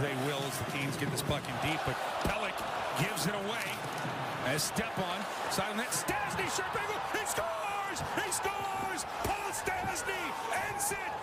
they will as the Canes get this puck in deep. But Pelech gives it away as Stepan side net. Stastny, sharp angle. He scores! He scores! Paul Stastny ends it